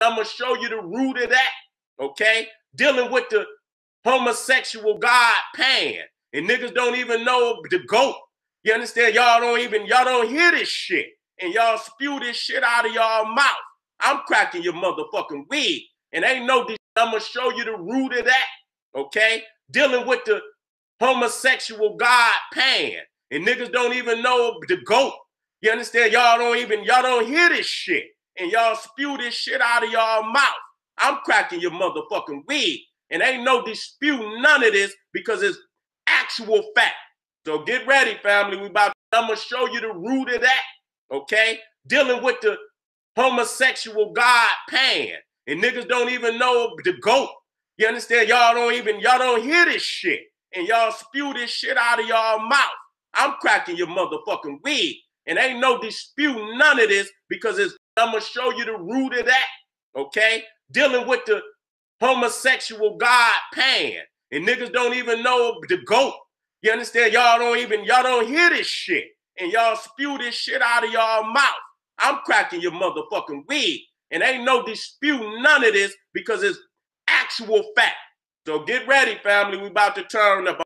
I'm gonna show you the root of that. Okay, dealing with the homosexual God Pan, and niggas don't even know the goat. You understand? Y'all don't even y'all don't hear this shit, and y'all spew this shit out of y'all mouth. I'm cracking your motherfucking wig, and ain't no. I'm gonna show you the root of that. Okay, dealing with the homosexual God Pan, and niggas don't even know the goat. You understand? Y'all don't even y'all don't hear this shit, and y'all spew this shit out of y'all mouth. I'm cracking your motherfucking wig, and ain't no dispute none of this because it's actual fact. So get ready, family. We about to, I'm gonna show you the root of that. Okay, dealing with the homosexual God Pan, and niggas don't even know the goat. You understand? Y'all don't even y'all don't hear this shit, and y'all spew this shit out of y'all mouth. I'm cracking your motherfucking wig, and ain't no dispute none of this because it's I'm gonna show you the root of that. Okay, dealing with the homosexual God Pan, and niggas don't even know the goat. You understand? Y'all don't even y'all don't hear this shit, and y'all spew this shit out of y'all mouth. I'm cracking your motherfucking wig, and ain't no dispute none of this because it's actual fact. So get ready, family. We about to turn up.